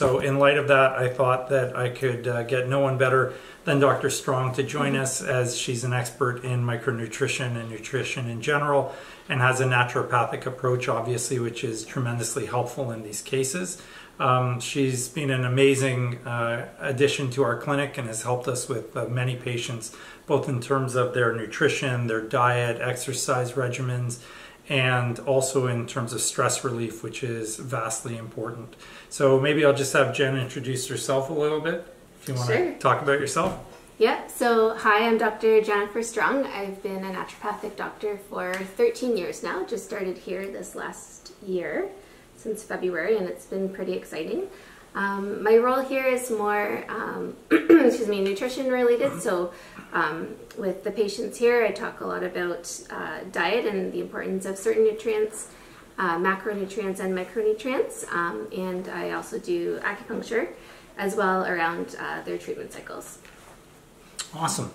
So in light of that, I thought that I could uh, get no one better than Dr. Strong to join mm-hmm. us as she's an expert in micronutrition and nutrition in general and has a naturopathic approach, obviously, which is tremendously helpful in these cases. Um, she's been an amazing uh, addition to our clinic and has helped us with uh, many patients, both in terms of their nutrition, their diet, exercise regimens, and also in terms of stress relief, which is vastly important. So maybe I'll just have Jen introduce herself a little bit, if you want sure. to talk about yourself. Yeah, so hi, I'm Dr. Jennifer Strong. I've been a naturopathic doctor for 13 years now, just started here this last year, since February, and it's been pretty exciting. Um, my role here is more, um, excuse me, nutrition related. So um, with the patients here, I talk a lot about uh, diet and the importance of certain nutrients, uh, macronutrients and micronutrients. Um, and I also do acupuncture as well around uh, their treatment cycles. Awesome.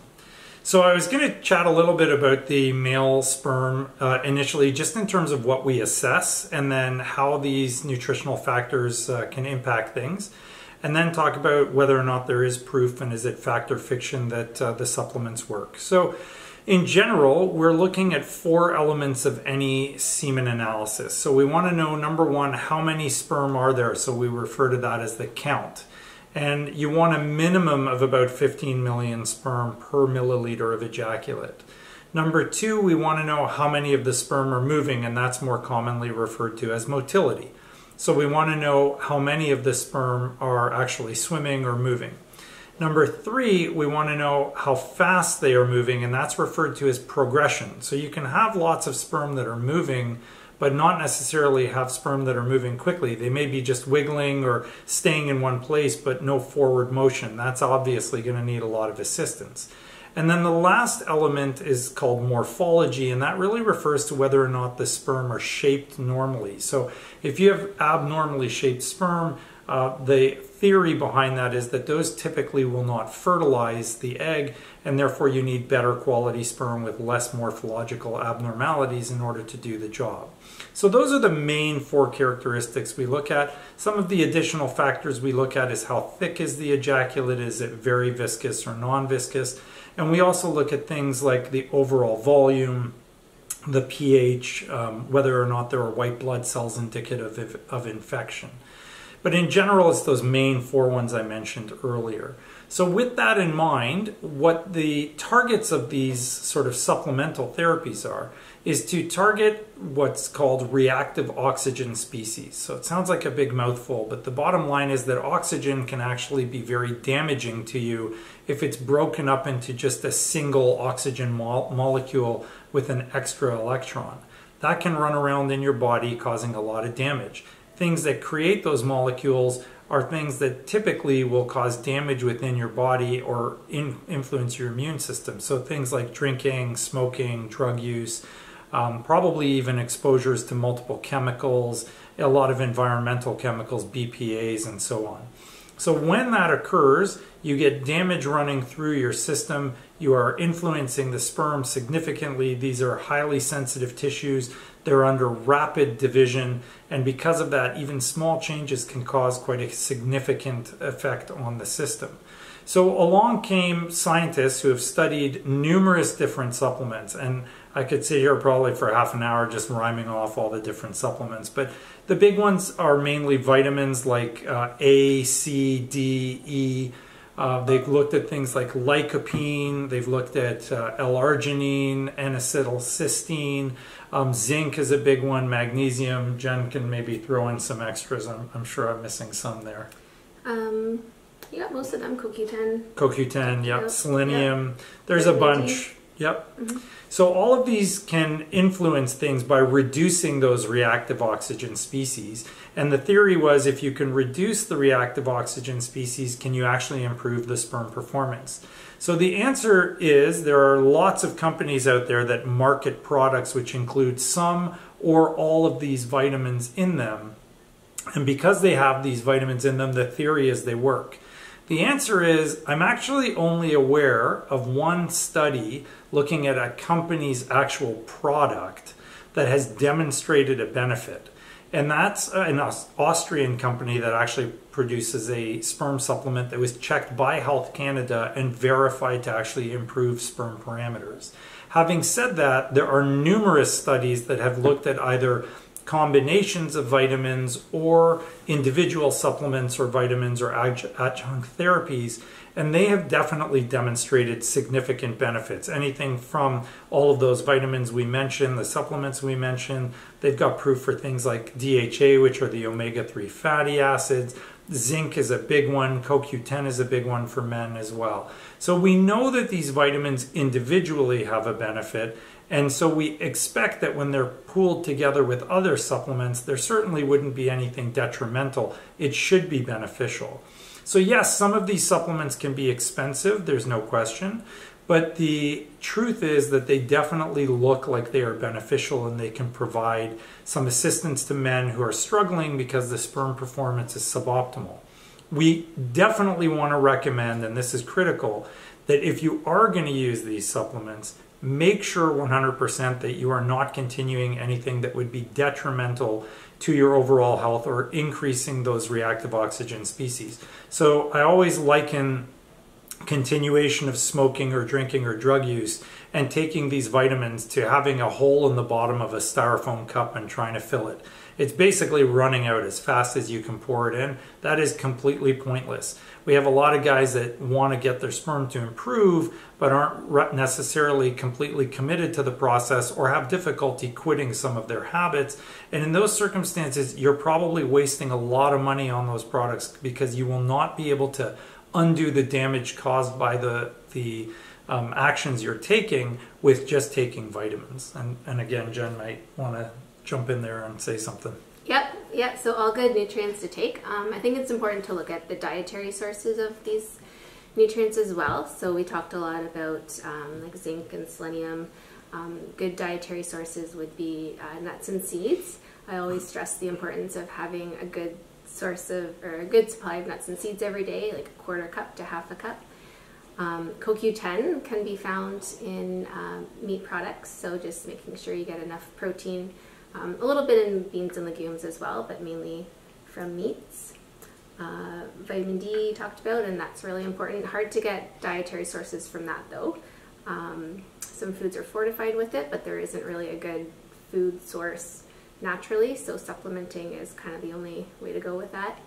So I was going to chat a little bit about the male sperm uh, initially, just in terms of what we assess and then how these nutritional factors uh, can impact things. And then talk about whether or not there is proof and is it fact or fiction that uh, the supplements work. So in general, we're looking at four elements of any semen analysis. So we want to know, number one, how many sperm are there? So we refer to that as the count and you want a minimum of about 15 million sperm per milliliter of ejaculate. Number two, we want to know how many of the sperm are moving, and that's more commonly referred to as motility. So we want to know how many of the sperm are actually swimming or moving. Number three, we want to know how fast they are moving, and that's referred to as progression. So you can have lots of sperm that are moving, but not necessarily have sperm that are moving quickly. They may be just wiggling or staying in one place, but no forward motion. That's obviously going to need a lot of assistance. And then the last element is called morphology, and that really refers to whether or not the sperm are shaped normally. So if you have abnormally shaped sperm, uh, the theory behind that is that those typically will not fertilize the egg, and therefore you need better quality sperm with less morphological abnormalities in order to do the job. So those are the main four characteristics we look at. Some of the additional factors we look at is how thick is the ejaculate, is it very viscous or non-viscous, and we also look at things like the overall volume, the pH, um, whether or not there are white blood cells indicative of, of infection. But in general, it's those main four ones I mentioned earlier. So with that in mind, what the targets of these sort of supplemental therapies are is to target what's called reactive oxygen species. So it sounds like a big mouthful, but the bottom line is that oxygen can actually be very damaging to you if it's broken up into just a single oxygen mo molecule with an extra electron. That can run around in your body causing a lot of damage things that create those molecules are things that typically will cause damage within your body or in, influence your immune system. So things like drinking, smoking, drug use, um, probably even exposures to multiple chemicals, a lot of environmental chemicals, BPAs, and so on. So when that occurs, you get damage running through your system. You are influencing the sperm significantly. These are highly sensitive tissues. They're under rapid division, and because of that, even small changes can cause quite a significant effect on the system. So along came scientists who have studied numerous different supplements, and I could sit here probably for half an hour just rhyming off all the different supplements. But the big ones are mainly vitamins like uh, A, C, D, E, uh, they've looked at things like lycopene, they've looked at uh, L-arginine, N-acetylcysteine, um, zinc is a big one, magnesium. Jen can maybe throw in some extras. I'm, I'm sure I'm missing some there. Um, yeah, most of them, CoQ10. CoQ10, yep. Selenium. Yep. There's a bunch. Yep. Mm -hmm. So all of these can influence things by reducing those reactive oxygen species. And the theory was if you can reduce the reactive oxygen species, can you actually improve the sperm performance? So the answer is there are lots of companies out there that market products which include some or all of these vitamins in them. And because they have these vitamins in them, the theory is they work. The answer is I'm actually only aware of one study looking at a company's actual product that has demonstrated a benefit. And that's uh, an Austrian company that actually produces a sperm supplement that was checked by Health Canada and verified to actually improve sperm parameters. Having said that, there are numerous studies that have looked at either combinations of vitamins or individual supplements or vitamins or adjunct therapies and they have definitely demonstrated significant benefits. Anything from all of those vitamins we mentioned, the supplements we mentioned, they've got proof for things like DHA, which are the omega 3 fatty acids. Zinc is a big one, CoQ10 is a big one for men as well. So we know that these vitamins individually have a benefit, and so we expect that when they're pooled together with other supplements, there certainly wouldn't be anything detrimental. It should be beneficial. So yes, some of these supplements can be expensive, there's no question, but the truth is that they definitely look like they are beneficial and they can provide some assistance to men who are struggling because the sperm performance is suboptimal. We definitely want to recommend, and this is critical, that if you are going to use these supplements, make sure 100% that you are not continuing anything that would be detrimental to your overall health or increasing those reactive oxygen species. So I always liken continuation of smoking or drinking or drug use and taking these vitamins to having a hole in the bottom of a styrofoam cup and trying to fill it. It's basically running out as fast as you can pour it in. That is completely pointless. We have a lot of guys that want to get their sperm to improve, but aren't necessarily completely committed to the process or have difficulty quitting some of their habits. And in those circumstances, you're probably wasting a lot of money on those products because you will not be able to undo the damage caused by the, the um, actions you're taking with just taking vitamins. And, and again, Jen might want to jump in there and say something. Yep, yep. So all good nutrients to take. Um, I think it's important to look at the dietary sources of these nutrients as well. So we talked a lot about um, like zinc and selenium. Um, good dietary sources would be uh, nuts and seeds. I always stress the importance of having a good source of or a good supply of nuts and seeds every day, like a quarter cup to half a cup. Um, CoQ10 can be found in uh, meat products, so just making sure you get enough protein um, a little bit in beans and legumes as well, but mainly from meats. Uh, vitamin D talked about, and that's really important. Hard to get dietary sources from that though. Um, some foods are fortified with it, but there isn't really a good food source naturally, so supplementing is kind of the only way to go with that.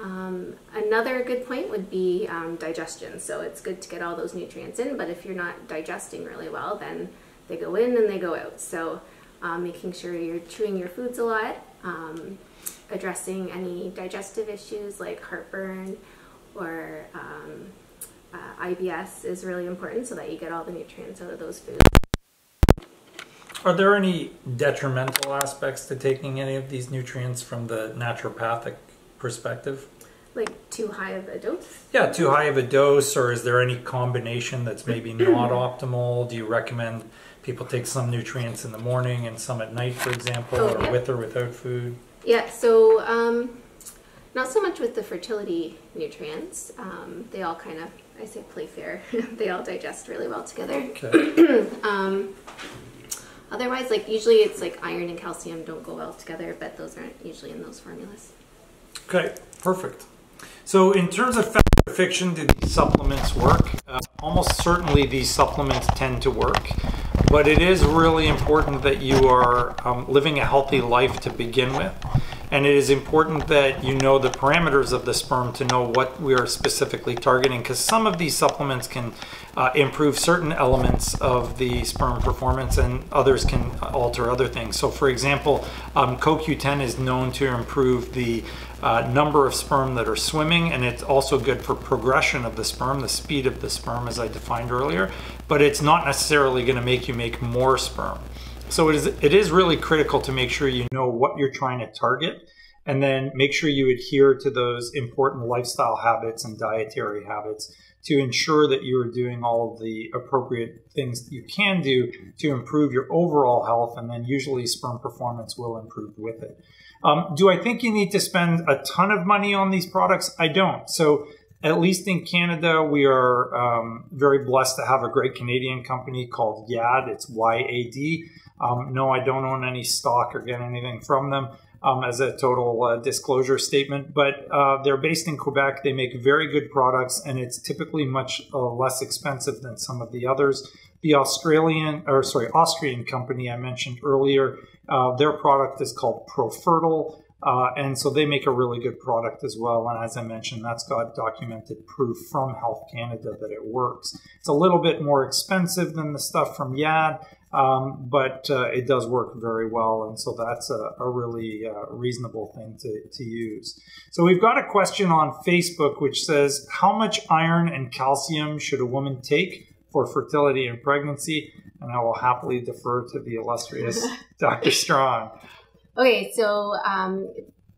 Um, another good point would be um, digestion. So it's good to get all those nutrients in, but if you're not digesting really well, then they go in and they go out. So um, making sure you're chewing your foods a lot, um, addressing any digestive issues like heartburn or um, uh, IBS is really important so that you get all the nutrients out of those foods. Are there any detrimental aspects to taking any of these nutrients from the naturopathic perspective? Like too high of a dose? Yeah, too high of a dose, or is there any combination that's maybe not optimal? Do you recommend people take some nutrients in the morning and some at night, for example, oh, or yeah. with or without food? Yeah, so um, not so much with the fertility nutrients. Um, they all kind of, I say play fair, they all digest really well together. Okay. um, otherwise, like usually it's like iron and calcium don't go well together, but those aren't usually in those formulas. Okay, perfect. So in terms of fiction, do these supplements work? Uh, almost certainly these supplements tend to work. But it is really important that you are um, living a healthy life to begin with. And it is important that you know the parameters of the sperm to know what we are specifically targeting because some of these supplements can uh, improve certain elements of the sperm performance and others can alter other things. So, for example, um, CoQ10 is known to improve the uh, number of sperm that are swimming, and it's also good for progression of the sperm, the speed of the sperm, as I defined earlier. But it's not necessarily going to make you make more sperm. So it is it is really critical to make sure you know what you're trying to target, and then make sure you adhere to those important lifestyle habits and dietary habits to ensure that you are doing all of the appropriate things that you can do to improve your overall health, and then usually sperm performance will improve with it. Um, do I think you need to spend a ton of money on these products? I don't. So at least in Canada, we are um, very blessed to have a great Canadian company called YAD. It's Y A D. Um, no, I don't own any stock or get anything from them. um, as a total uh, disclosure statement. But uh, they're based in Quebec. They make very good products, and it's typically much uh, less expensive than some of the others. The Australian, or sorry, Austrian company I mentioned earlier, uh, their product is called Profertil. Uh, and so they make a really good product as well. And as I mentioned, that's got documented proof from Health Canada that it works. It's a little bit more expensive than the stuff from YAD, um, but uh, it does work very well. And so that's a, a really uh, reasonable thing to, to use. So we've got a question on Facebook which says, How much iron and calcium should a woman take for fertility and pregnancy? And I will happily defer to the illustrious Dr. Strong. Okay, so um,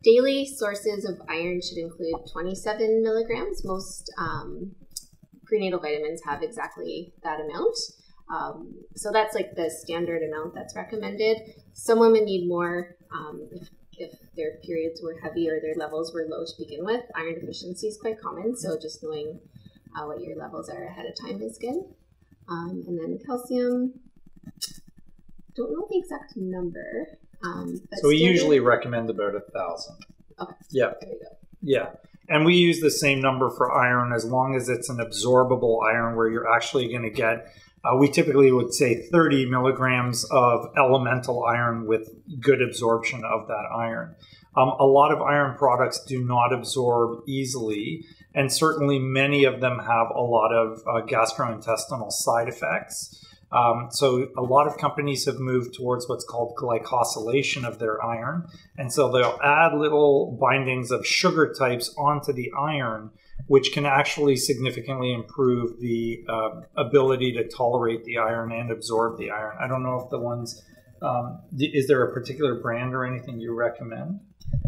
daily sources of iron should include 27 milligrams. Most um, prenatal vitamins have exactly that amount. Um, so that's like the standard amount that's recommended. Some women need more um, if, if, their periods were heavy or their levels were low to begin with. Iron deficiency is quite common, so just knowing uh, what your levels are ahead of time is good. Um, and then calcium, don't know the exact number. Um, so we usually recommend about a thousand. Okay. Yeah. There you go. Yeah. And we use the same number for iron as long as it's an absorbable iron where you're actually going to get, uh, we typically would say 30 milligrams of elemental iron with good absorption of that iron. Um, a lot of iron products do not absorb easily, and certainly many of them have a lot of uh, gastrointestinal side effects. Um, so a lot of companies have moved towards what's called glycosylation of their iron, and so they'll add little bindings of sugar types onto the iron, which can actually significantly improve the uh, ability to tolerate the iron and absorb the iron. I don't know if the ones um, is there a particular brand or anything you recommend?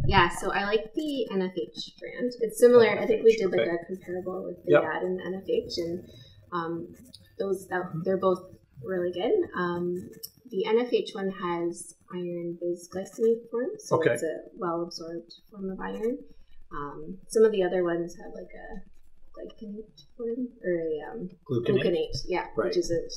Yeah, so I like the NFH brand. It's similar. NFH, I think we did like okay. a comparable with the yep. ad and the NFH, and um, those that, they're both really good. Um, the NFH one has iron bisglycinate form, so okay. it's a well absorbed form of iron. Um, some of the other ones have like a glycinate form or a um, gluconate. gluconate. yeah, right. which isn't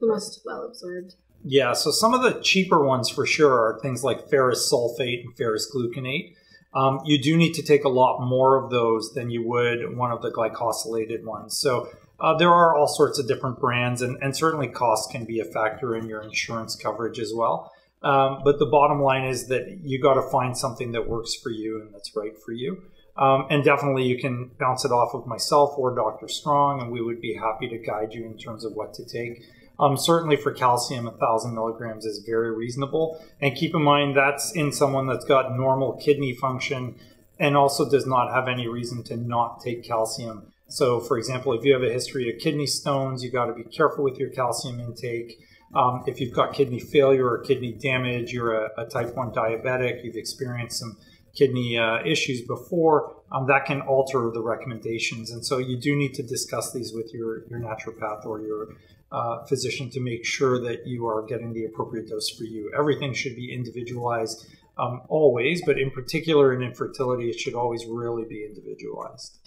the most well absorbed. Yeah, so some of the cheaper ones for sure are things like ferrous sulfate and ferrous gluconate. Um, you do need to take a lot more of those than you would one of the glycosylated ones. So uh, there are all sorts of different brands, and, and certainly cost can be a factor in your insurance coverage as well. Um, but the bottom line is that you got to find something that works for you and that's right for you. Um, and definitely you can bounce it off of myself or Dr. Strong, and we would be happy to guide you in terms of what to take. Um, certainly for calcium, a thousand milligrams is very reasonable. And keep in mind that's in someone that's got normal kidney function and also does not have any reason to not take calcium. So, for example, if you have a history of kidney stones, you got to be careful with your calcium intake. Um, if you've got kidney failure or kidney damage, you're a, a type 1 diabetic, you've experienced some kidney uh, issues before, um, that can alter the recommendations. And so you do need to discuss these with your, your naturopath or your uh, physician to make sure that you are getting the appropriate dose for you. Everything should be individualized um, always, but in particular in infertility, it should always really be individualized.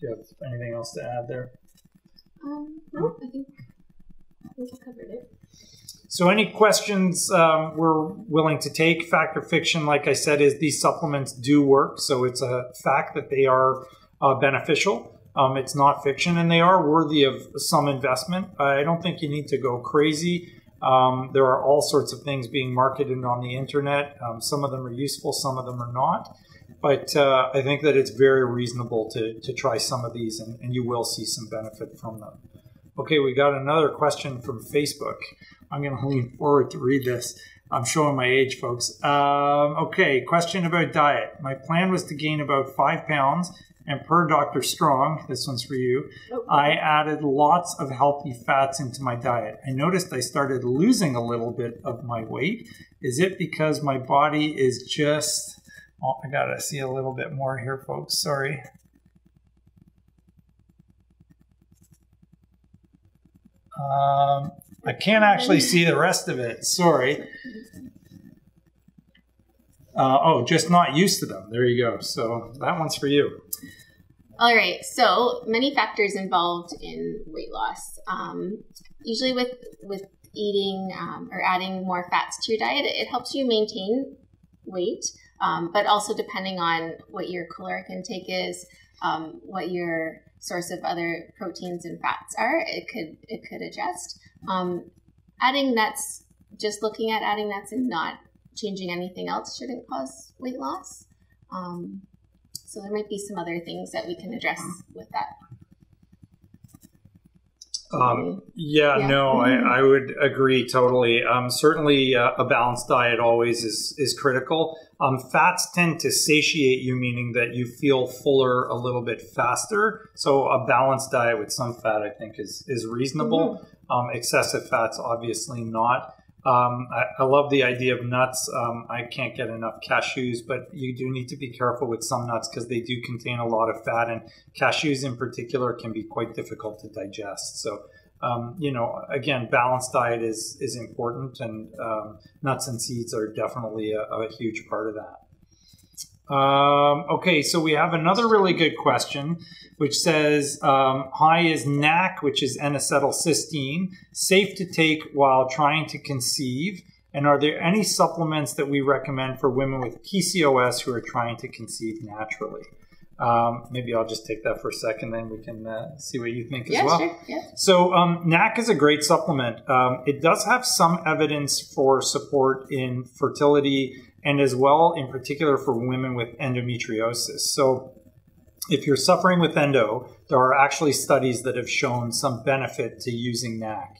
Do you have anything else to add there? Um, no, I think, I covered it. So, any questions um, we're willing to take? Fact or fiction, like I said, is these supplements do work. So, it's a fact that they are uh, beneficial. Um, it's not fiction, and they are worthy of some investment. I don't think you need to go crazy. Um, there are all sorts of things being marketed on the internet. Um, some of them are useful, some of them are not. But uh, I think that it's very reasonable to, to try some of these, and, and you will see some benefit from them. Okay, we got another question from Facebook. I'm going to lean forward to read this. I'm showing my age, folks. Um, okay, question about diet. My plan was to gain about five pounds, and per Dr. Strong, this one's for you, okay. I added lots of healthy fats into my diet. I noticed I started losing a little bit of my weight. Is it because my body is just Oh, I gotta see a little bit more here, folks. Sorry. Um, I can't actually see the rest of it. Sorry. Uh, oh, just not used to them. There you go. So that one's for you. All right. So many factors involved in weight loss. Um, usually with with eating um, or adding more fats to your diet, it helps you maintain weight, um, but also depending on what your caloric intake is, um, what your source of other proteins and fats are, it could it could adjust. Um, adding nuts, just looking at adding nuts and not changing anything else shouldn't cause weight loss. Um, so there might be some other things that we can address with that. Um, yeah, yeah, no, I, I, would agree totally. Um, certainly, uh, a balanced diet always is is critical. Um, fats tend to satiate you, meaning that you feel fuller a little bit faster. So, a balanced diet with some fat, I think, is is reasonable. Mm-hmm. excessive fats, obviously not. Um, I, I, love the idea of nuts. Um, I can't get enough cashews, but you do need to be careful with some nuts because they do contain a lot of fat, and cashews in particular can be quite difficult to digest. So, um, you know, again, balanced diet is is important, and um, nuts and seeds are definitely a, a huge part of that. Um, okay, so we have another really good question, which says, um, "Hi, is NAC, which is N-acetylcysteine, safe to take while trying to conceive? And are there any supplements that we recommend for women with PCOS who are trying to conceive naturally?" Um, maybe I'll just take that for a second, then we can uh, see what you think as yeah, well. Sure. Yeah. So, um, NAC is a great supplement. Um, it does have some evidence for support in fertility and as well, in particular, for women with endometriosis. So, if you're suffering with endo, there are actually studies that have shown some benefit to using NAC.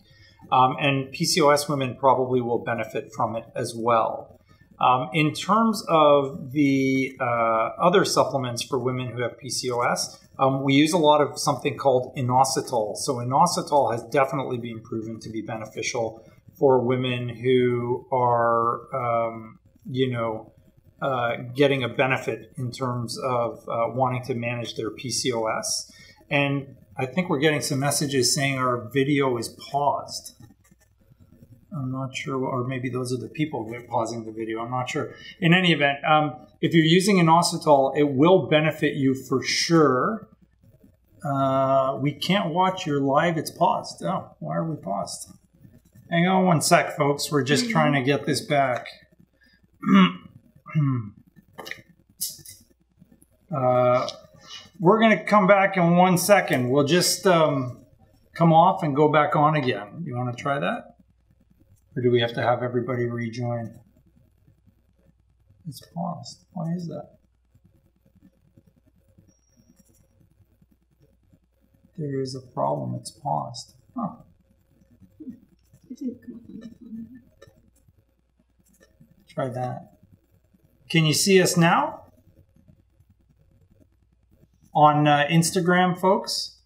Um, and PCOS women probably will benefit from it as well. Um, in terms of the uh, other supplements for women who have PCOS, um, we use a lot of something called inositol. So, inositol has definitely been proven to be beneficial for women who are um, you know, uh, getting a benefit in terms of uh, wanting to manage their PCOS. And I think we're getting some messages saying our video is paused. I'm not sure, or maybe those are the people who are pausing the video. I'm not sure. In any event, um, if you're using an inositol, it will benefit you for sure. Uh, we can't watch your live. It's paused. Oh, why are we paused? Hang on one sec, folks. We're just trying to get this back. Uh, we're going to come back in one second. We'll just um, come off and go back on again. You want to try that? Or do we have to have everybody rejoin? It's paused. Why is that? There is a problem. It's paused. Huh. Try that. Can you see us now? On uh, Instagram, folks?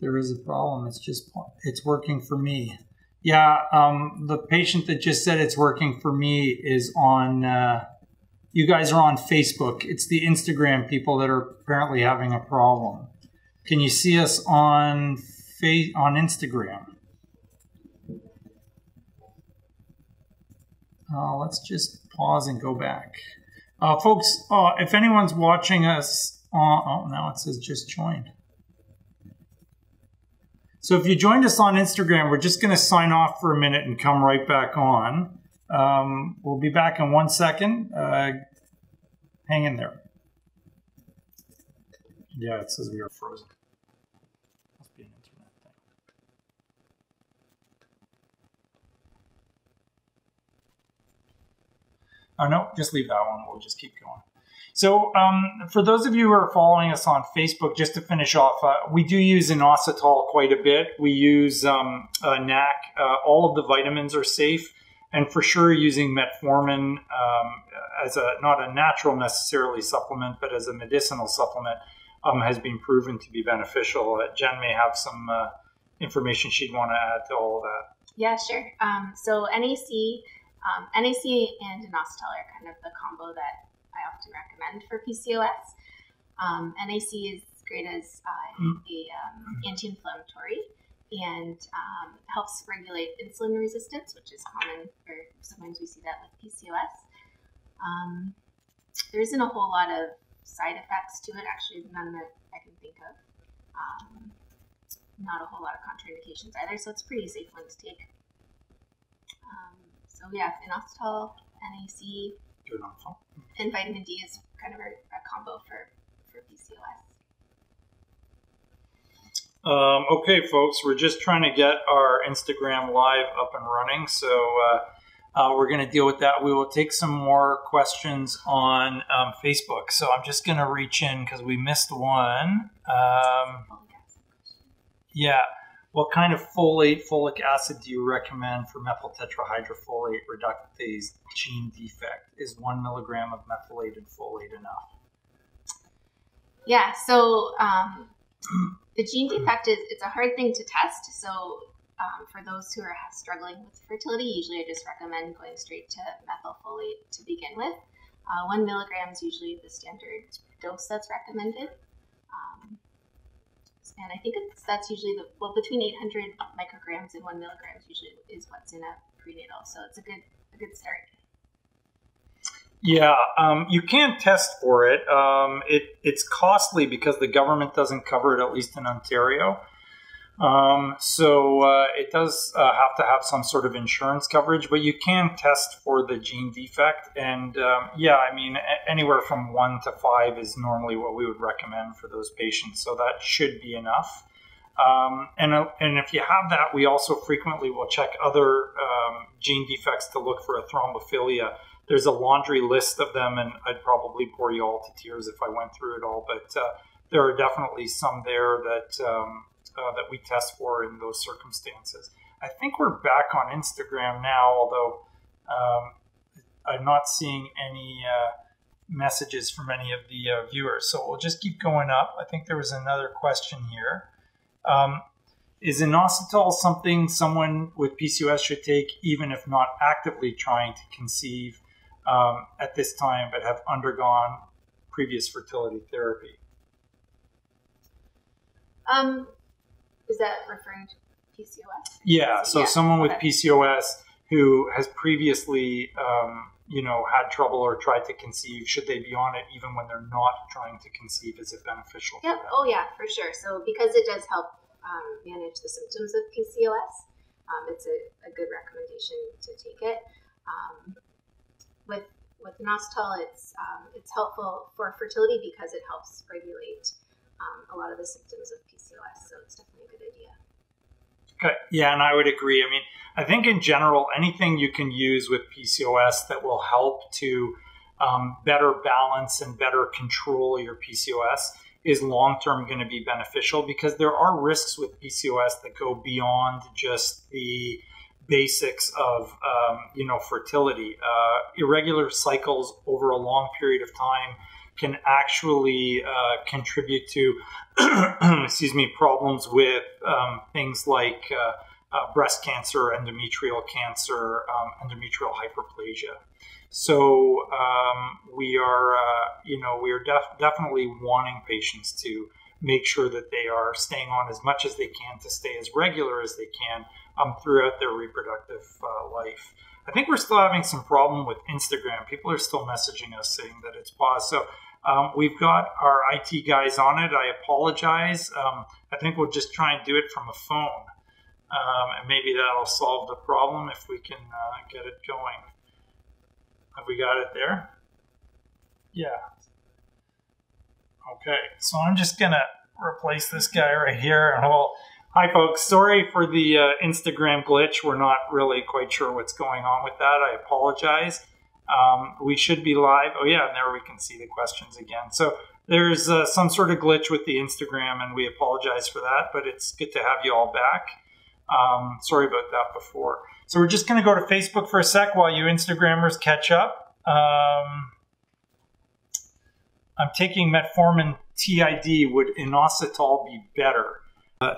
There is a problem. It's just, it's working for me. Yeah, um, the patient that just said it's working for me is on, uh, you guys are on Facebook. It's the Instagram people that are apparently having a problem. Can you see us on, on Instagram? Uh, let's just pause and go back. Uh, folks, uh, if anyone's watching us, oh, now it says just joined. So if you joined us on Instagram, we're just going to sign off for a minute and come right back on. Um, we'll be back in one second. Uh, hang in there. Yeah, it says we are frozen. Oh, no, just leave that one. We'll just keep going. So, um, for those of you who are following us on Facebook, just to finish off, uh, we do use inositol quite a bit. We use um, uh, NAC. Uh, all of the vitamins are safe, and for sure, using metformin um, as a not a natural necessarily supplement, but as a medicinal supplement um, has been proven to be beneficial. Uh, Jen may have some uh, information she'd want to add to all of that. Yeah, sure. Um, so NAC um, NAC and inositol are kind of the combo that I often recommend for PCOS. Um, NAC is great as uh, mm. a um, anti-inflammatory and um, helps regulate insulin resistance, which is common, or sometimes we see that with PCOS. Um, there isn't a whole lot of side effects to it, actually, none that I can think of. Um, not a whole lot of contraindications either, so it's a pretty safe one to take. Um, so yeah, inositol, NAC, and vitamin D is kind of a, a combo for, for PCOS. Um, okay, folks, we're just trying to get our Instagram live up and running. So uh, uh, we're going to deal with that. We will take some more questions on um, Facebook. So I'm just going to reach in because we missed one. Um, yeah. What kind of folate, folic acid do you recommend for methyl tetrahydrofolate reductase gene defect? Is one milligram of methylated folate enough? Yeah, so um, the gene defect is it's a hard thing to test. So um, for those who are struggling with fertility, usually I just recommend going straight to methylfolate to begin with. Uh, one milligram is usually the standard dose that's recommended. Um, and I think that's usually the well between 800 micrograms and one milligrams usually is what's in a prenatal. So it's a good a good start. Yeah, um, you can't test for it. Um, it. It's costly because the government doesn't cover it, at least in Ontario. Um, so uh, it does uh, have to have some sort of insurance coverage, but you can test for the gene defect. And um, yeah, I mean, anywhere from one to five is normally what we would recommend for those patients. So that should be enough. Um, and, uh, and if you have that, we also frequently will check other um, gene defects to look for a thrombophilia. There's a laundry list of them, and I'd probably bore you all to tears if I went through it all. But uh, there are definitely some there that um, uh, that we test for in those circumstances. I think we're back on Instagram now, although um, I'm not seeing any uh, messages from any of the uh, viewers. So we'll just keep going up. I think there was another question here. Um, is inositol something someone with PCOS should take even if not actively trying to conceive um, at this time but have undergone previous fertility therapy? Um, is that referring to PCOS? Yeah, so yeah. someone with. PCOS who has previously, um, you know, had trouble or tried to conceive, should they be on it even when they're not trying to conceive? Is it beneficial? Yep. Oh, yeah, for sure. So because it does help um, manage the symptoms of PCOS, um, it's a, a, good recommendation to take it. Um, with with inositol, it's um, it's helpful for fertility because it helps regulate um, a lot of the symptoms of PCOS. So it's definitely a good idea. Okay. Yeah, and I would agree. I mean, I think in general, anything you can use with PCOS that will help to um, better balance and better control your PCOS is long term going to be beneficial because there are risks with PCOS that go beyond just the basics of um, you know fertility. Uh, irregular cycles over a long period of time can actually uh, contribute to, excuse me, problems with um, things like uh, uh, breast cancer, endometrial cancer, um, endometrial hyperplasia. So um, we are, uh, you know, we are def- definitely wanting patients to make sure that they are staying on as much as they can to stay as regular as they can um, throughout their reproductive uh, life. I think we're still having some problem with Instagram. People are still messaging us saying that it's paused. So um, we've got our IT guys on it. I apologize. Um, I think we'll just try and do it from a phone. Um, and maybe that'll solve the problem if we can uh, get it going. Have we got it there? Yeah. Okay, so I'm just going to replace this guy right here. And we'll, hi, folks. Sorry for the uh, Instagram glitch. We're not really quite sure what's going on with that. I apologize. Um, we should be live. Oh, yeah, and there we can see the questions again. So there's uh, some sort of glitch with the Instagram, and we apologize for that, but it's good to have you all back. Um, sorry about that before. So we're just going to go to Facebook for a sec while you Instagrammers catch up. Um, I'm taking metformin TID. Would inositol be better? Uh,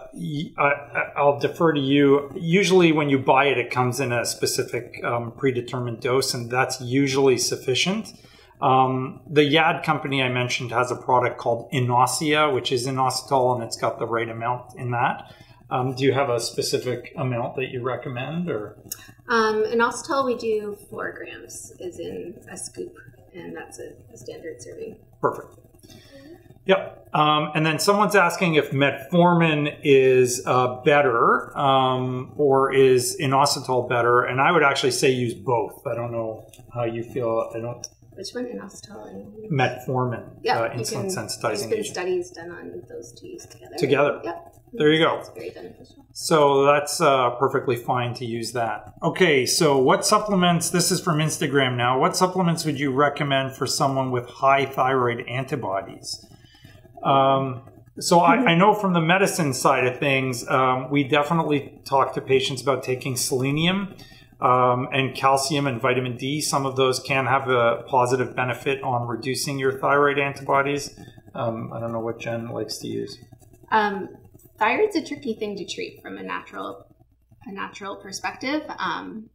I'll defer to you. Usually, when you buy it, it comes in a specific um, predetermined dose, and that's usually sufficient. Um, the Yad company I mentioned has a product called Inosia, which is inositol, and it's got the right amount in that. Um, do you have a specific amount that you recommend, or? Um, inositol we do four grams, is in a scoop, and that's a, a standard serving. Perfect. Yep. Um, and then someone's asking if metformin is uh, better um, or is inositol better, and I would actually say use both. I don't know how you feel. I don't. Which one? Inositol and Metformin, yeah, uh, insulin can- There's sensitizing been agent. studies done on those two together. Together. Yep. There you go. It's very beneficial. So that's uh, perfectly fine to use that. Okay, so what supplements, this is from Instagram now, what supplements would you recommend for someone with high thyroid antibodies? Um, so I, I know from the medicine side of things, um, we definitely talk to patients about taking selenium um, and calcium and vitamin D. Some of those can have a positive benefit on reducing your thyroid antibodies. Um, I don't know what Jen likes to use. Um, thyroid's a tricky thing to treat from a natural a natural perspective. Um,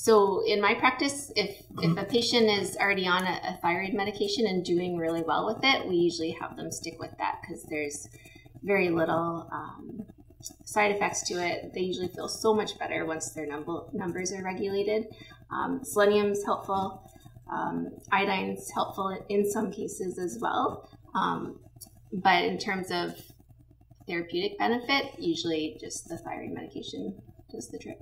so in my practice, if if a patient is already on a, a thyroid medication and doing really well with it, we usually have them stick with that because there's very little um, side effects to it. They usually feel so much better once their number, numbers are regulated. Um, selenium's helpful. Um, iodine's helpful in some cases as well. Um, but in terms of therapeutic benefit, usually just the thyroid medication does the trick.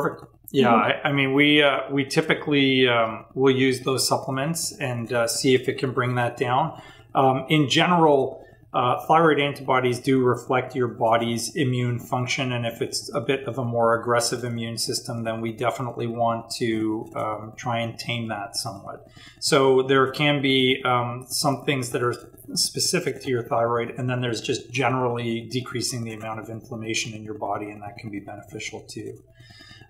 Perfect. Yeah, I, I mean, we uh, we typically um, will use those supplements and uh, see if it can bring that down. Um, in general, uh, thyroid antibodies do reflect your body's immune function, and if it's a bit of a more aggressive immune system, then we definitely want to um, try and tame that somewhat. So there can be um, some things that are specific to your thyroid, and then there's just generally decreasing the amount of inflammation in your body, and that can be beneficial too.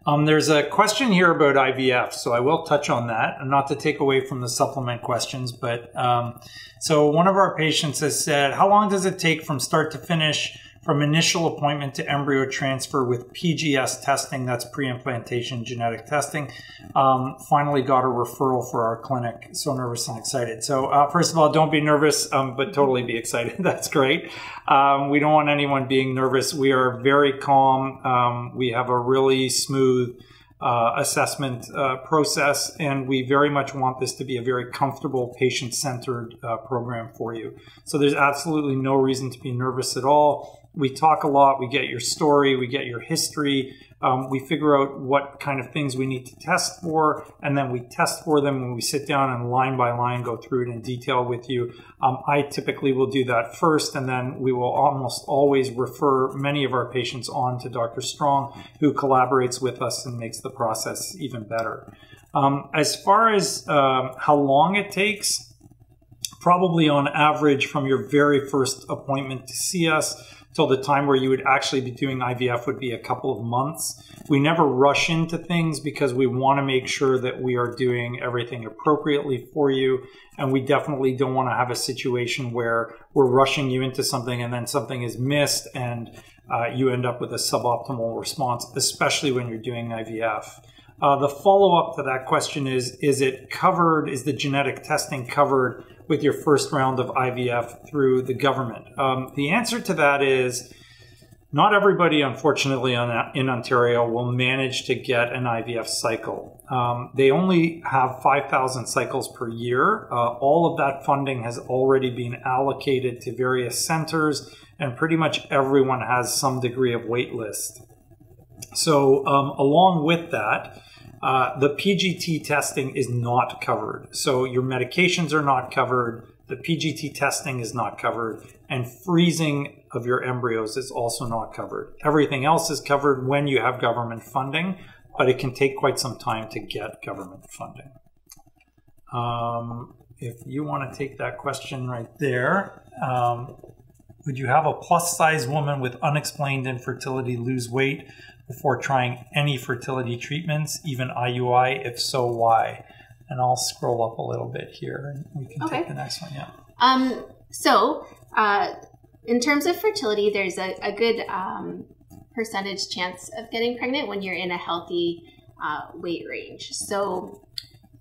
Um, there's a question here about IVF, so I will touch on that, not to take away from the supplement questions. But um, so one of our patients has said, "How long does it take from start to finish, from initial appointment to embryo transfer with PGS testing? That's pre-implantation genetic testing." Um, finally, got a referral for our clinic. So nervous and excited. So uh, first of all, don't be nervous, um, but totally be excited. That's great. Um, we don't want anyone being nervous. We are very calm. Um, we have a really smooth uh, assessment uh, process, and we very much want this to be a very comfortable, patient centered uh, program for you. So there's absolutely no reason to be nervous at all. We talk a lot, we get your story, we get your history. Um, we figure out what kind of things we need to test for, and then we test for them when we sit down and line by line go through it in detail with you. Um, I typically will do that first, and then we will almost always refer many of our patients on to Dr. Strong, who collaborates with us and makes the process even better. Um, as far as um, how long it takes, probably on average from your very first appointment to see us till the time where you would actually be doing IVF would be a couple of months. We never rush into things because we want to make sure that we are doing everything appropriately for you. And we definitely don't want to have a situation where we're rushing you into something and then something is missed and uh, you end up with a suboptimal response, especially when you're doing IVF. Uh, the follow up to that question is Is it covered? Is the genetic testing covered with your first round of IVF through the government? Um, the answer to that is not everybody, unfortunately, in Ontario will manage to get an IVF cycle. Um, they only have 5,000 cycles per year. Uh, all of that funding has already been allocated to various centers, and pretty much everyone has some degree of wait list. So, um, along with that, uh, the PGT testing is not covered. So, your medications are not covered, the PGT testing is not covered, and freezing of your embryos is also not covered. Everything else is covered when you have government funding, but it can take quite some time to get government funding. Um, if you want to take that question right there, um, would you have a plus size woman with unexplained infertility lose weight before trying any fertility treatments, even IUI? If so, why? And I'll scroll up a little bit here and we can Okay. take the next one. Yeah. Um, so, uh, in terms of fertility, there's a, a good um, percentage chance of getting pregnant when you're in a healthy uh, weight range. So,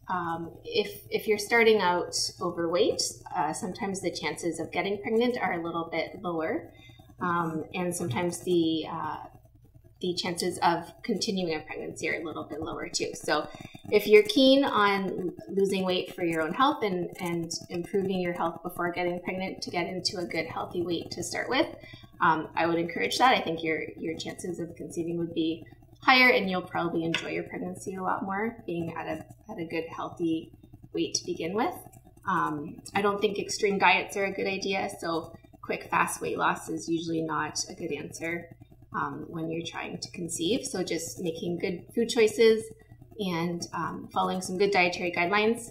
um, if if you're starting out overweight, uh, sometimes the chances of getting pregnant are a little bit lower, um, and sometimes the uh, the chances of continuing a pregnancy are a little bit lower too. So, if you're keen on losing weight for your own health and, and improving your health before getting pregnant to get into a good healthy weight to start with, um, I would encourage that. I think your your chances of conceiving would be higher, and you'll probably enjoy your pregnancy a lot more being at a at a good healthy weight to begin with. Um, I don't think extreme diets are a good idea. So quick, fast weight loss is usually not a good answer um, when you're trying to conceive. So just making good food choices and um, following some good dietary guidelines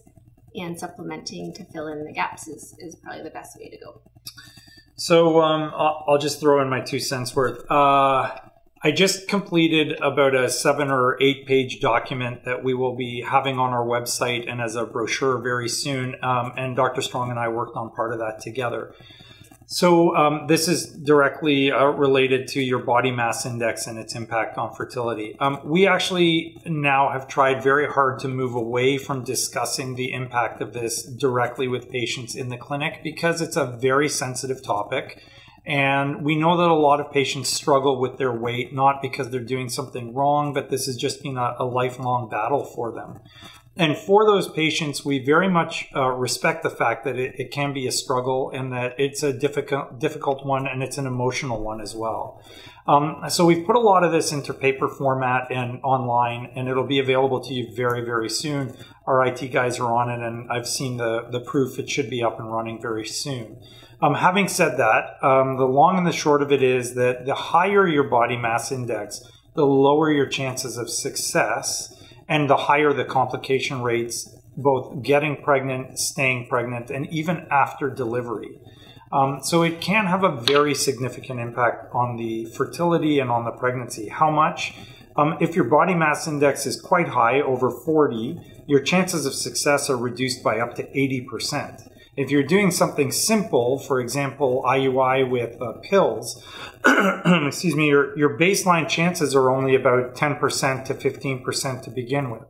and supplementing to fill in the gaps is, is probably the best way to go. So um, I'll, I'll, just throw in my two cents worth. Uh, I just completed about a seven or eight page document that we will be having on our website and as a brochure very soon. Um, and Dr. Strong and I worked on part of that together. So um, this is directly uh, related to your body mass index and its impact on fertility. Um, we actually now have tried very hard to move away from discussing the impact of this directly with patients in the clinic because it's a very sensitive topic. And we know that a lot of patients struggle with their weight, not because they're doing something wrong, but this has just been a, a lifelong battle for them. And for those patients, we very much uh, respect the fact that it, it, can be a struggle and that it's a difficult, difficult one and it's an emotional one as well. Um, so we've put a lot of this into paper format and online, and it'll be available to you very, very soon. Our IT guys are on it, and I've seen the, the proof. It should be up and running very soon. Um, having said that, um, the long and the short of it is that the higher your body mass index, the lower your chances of success and the higher the complication rates, both getting pregnant, staying pregnant, and even after delivery. Um, so it can have a very significant impact on the fertility and on the pregnancy. How much? Um, if your body mass index is quite high, over 40, your chances of success are reduced by up to 80%. If you're doing something simple, for example, IUI with uh, pills, excuse me, your, your baseline chances are only about 10% to 15% to begin with.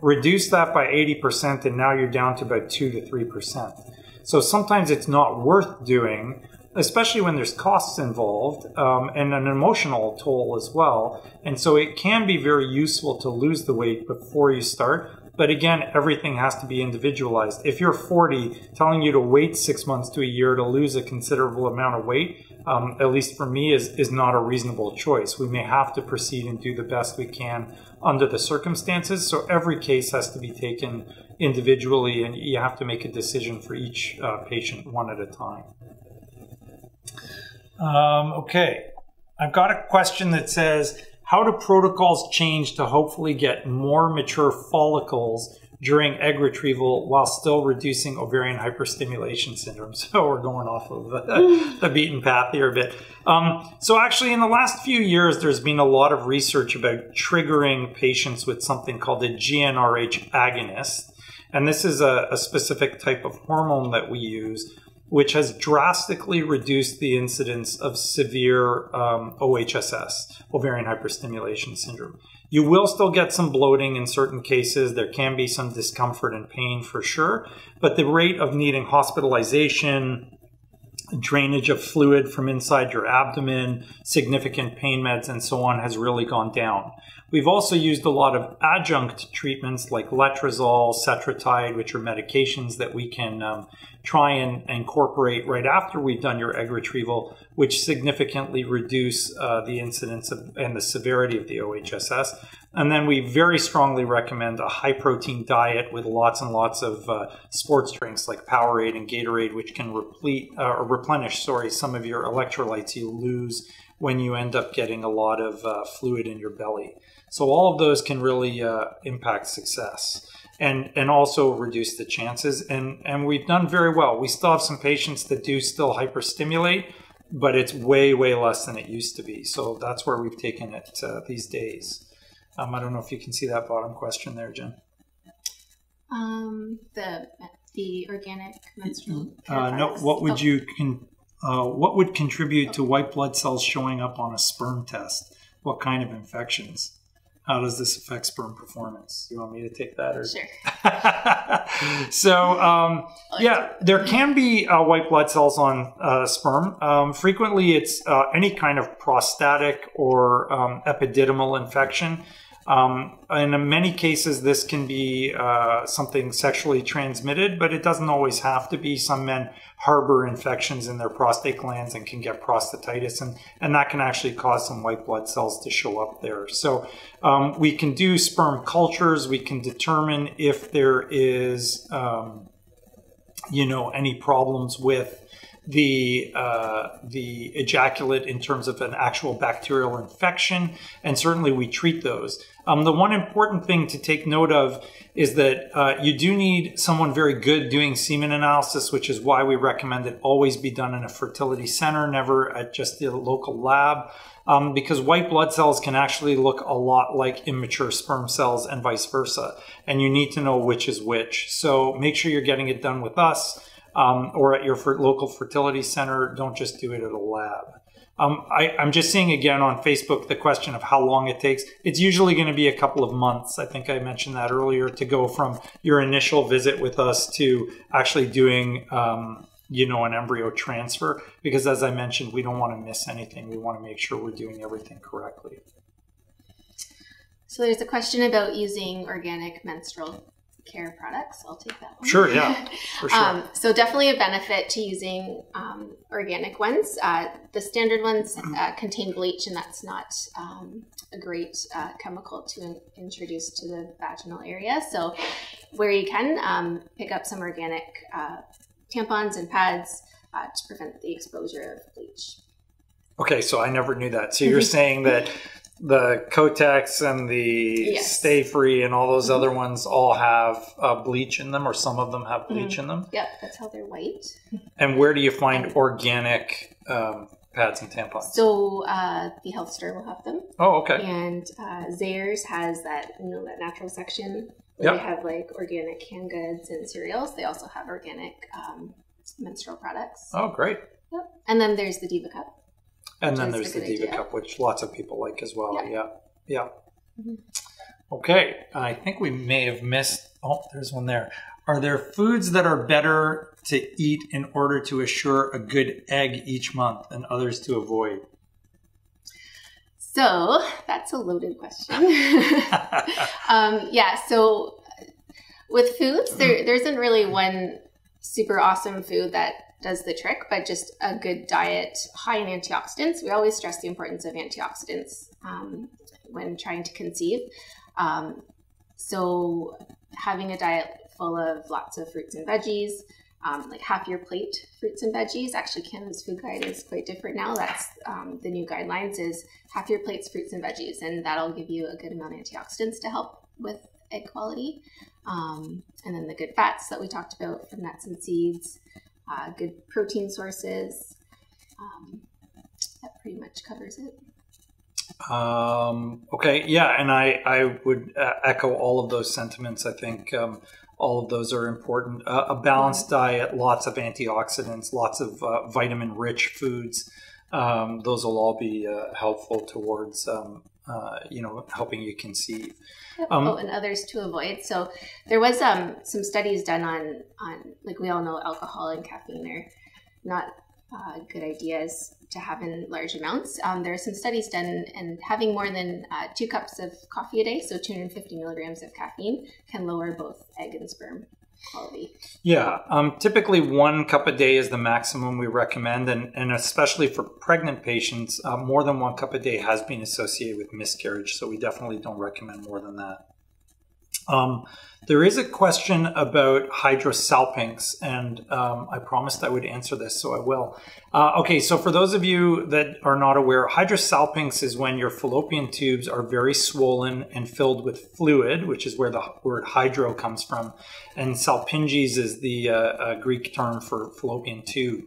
Reduce that by 80%, and now you're down to about 2 to 3%. So sometimes it's not worth doing, especially when there's costs involved um, and an emotional toll as well. And so it can be very useful to lose the weight before you start but again, everything has to be individualized. If you're 40, telling you to wait six months to a year to lose a considerable amount of weight, um, at least for me, is, is not a reasonable choice. We may have to proceed and do the best we can under the circumstances. So every case has to be taken individually, and you have to make a decision for each uh, patient one at a time. Um, okay, I've got a question that says, how do protocols change to hopefully get more mature follicles during egg retrieval while still reducing ovarian hyperstimulation syndrome? So we're going off of the, the beaten path here a bit. Um, so actually, in the last few years, there's been a lot of research about triggering patients with something called a GnRH agonist. And this is a, a specific type of hormone that we use which has drastically reduced the incidence of severe um, OHSS, ovarian hyperstimulation syndrome. You will still get some bloating in certain cases. There can be some discomfort and pain for sure, but the rate of needing hospitalization, drainage of fluid from inside your abdomen, significant pain meds, and so on has really gone down. We've also used a lot of adjunct treatments like letrozole, cetrotide, which are medications that we can um, try and incorporate right after we've done your egg retrieval, which significantly reduce uh, the incidence of, and the severity of the OHSS. And then we very strongly recommend a high protein diet with lots and lots of uh, sports drinks like Powerade and Gatorade, which can replete uh, or replenish, sorry, some of your electrolytes you lose when you end up getting a lot of uh, fluid in your belly. So all of those can really uh, impact success and and also reduce the chances. And and we've done very well. We still have some patients that do still hyperstimulate, but it's way way less than it used to be. So that's where we've taken it uh, these days. Um, I don't know if you can see that bottom question there, Jen. Um, the the organic menstrual. Uh, no, what would oh. you can? Uh, what would contribute to white blood cells showing up on a sperm test? What kind of infections? How does this affect sperm performance? You want me to take that or? Sure. so um, yeah, there can be uh, white blood cells on uh, sperm. Um, frequently, it's uh, any kind of prostatic or um, epididymal infection. Um, in many cases, this can be uh, something sexually transmitted, but it doesn't always have to be. Some men harbor infections in their prostate glands and can get prostatitis, and, and that can actually cause some white blood cells to show up there. So um, we can do sperm cultures. We can determine if there is, um, you know, any problems with the uh, the ejaculate in terms of an actual bacterial infection, and certainly we treat those. Um, the one important thing to take note of is that uh, you do need someone very good doing semen analysis, which is why we recommend it always be done in a fertility center, never at just the local lab. Um, because white blood cells can actually look a lot like immature sperm cells and vice versa. And you need to know which is which. So make sure you're getting it done with us um, or at your local fertility center. Don't just do it at a lab. Um, I, am just seeing again on Facebook the question of how long it takes. It's usually going to be a couple of months. I think I mentioned that earlier to go from your initial visit with us to actually doing, um, you know, an embryo transfer. Because as I mentioned, we don't want to miss anything. We want to make sure we're doing everything correctly. So there's a question about using organic menstrual care products. I'll take that one. Sure, yeah, for sure. um, so definitely a benefit to using um, organic ones. Uh, the standard ones uh, contain bleach, and that's not um, a great uh, chemical to in- introduce to the vaginal area. So where you can, um, pick up some organic uh, tampons and pads uh, to prevent the exposure of bleach. Okay, so I never knew that. So you're saying that the Kotex and the yes. Stay Free and all those mm-hmm. other ones all have uh, bleach in them, or some of them have bleach mm-hmm. in them. Yep, that's how they're white. And where do you find organic um, pads and tampons? So uh, the Health Store will have them. Oh, okay. And uh, Zehrs has that you know that natural section where yep. they have like organic canned goods and cereals. They also have organic um, menstrual products. Oh, great. Yep. And then there's the Diva Cup. And then there's the Diva idea. Cup, which lots of people like as well. Yeah. Yeah. yeah. Mm-hmm. Okay. I think we may have missed. Oh, there's one there. Are there foods that are better to eat in order to assure a good egg each month and others to avoid? So that's a loaded question. um, yeah. So with foods, there, there isn't really one super awesome food that does the trick, but just a good diet high in antioxidants. We always stress the importance of antioxidants um, when trying to conceive. Um, so, having a diet full of lots of fruits and veggies, um, like half your plate fruits and veggies. Actually, Canada's food guide is quite different now. That's um, the new guidelines is half your plates fruits and veggies, and that'll give you a good amount of antioxidants to help with egg quality. Um, and then the good fats that we talked about from nuts and seeds uh, good protein sources. Um, that pretty much covers it. Um, okay, yeah, and I, I would uh, echo all of those sentiments. I think um, all of those are important. Uh, a balanced diet, lots of antioxidants, lots of uh, vitamin rich foods. Um, those will all be uh, helpful towards um, uh, you know helping you conceive. Um, oh, and others to avoid. So there was um, some studies done on on like we all know alcohol and caffeine are not uh, good ideas to have in large amounts. Um, there are some studies done, and having more than uh, two cups of coffee a day, so 250 milligrams of caffeine, can lower both egg and sperm quality. Yeah, um, typically one cup a day is the maximum we recommend, and, and especially for pregnant patients, uh, more than one cup a day has been associated with miscarriage, so we definitely don't recommend more than that. Um, there is a question about hydrosalpinx, and um, I promised I would answer this, so I will. Uh, okay, so for those of you that are not aware, hydrosalpinx is when your fallopian tubes are very swollen and filled with fluid, which is where the word hydro comes from, and salpinges is the uh, uh, Greek term for fallopian tube.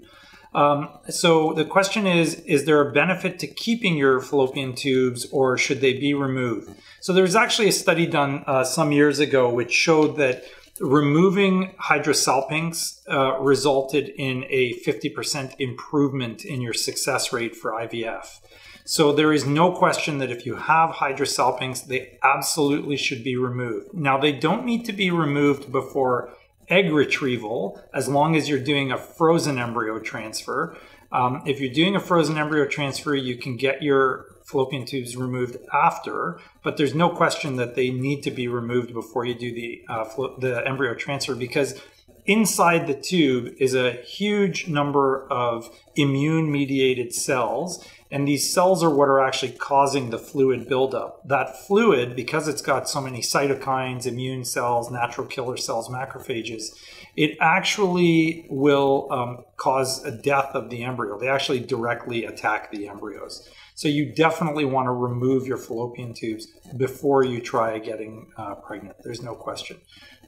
Um, so the question is Is there a benefit to keeping your fallopian tubes or should they be removed? So there was actually a study done uh, some years ago which showed that removing hydrosalpinx uh, resulted in a 50% improvement in your success rate for IVF. So there is no question that if you have hydrosalpinx, they absolutely should be removed. Now, they don't need to be removed before egg retrieval as long as you're doing a frozen embryo transfer. Um, if you're doing a frozen embryo transfer, you can get your fallopian tubes removed after, but there's no question that they need to be removed before you do the uh, the embryo transfer because inside the tube is a huge number of immune mediated cells and these cells are what are actually causing the fluid buildup. That fluid, because it's got so many cytokines, immune cells, natural killer cells, macrophages, it actually will um, cause a death of the embryo. They actually directly attack the embryos. So you definitely want to remove your fallopian tubes before you try getting uh, pregnant. There's no question.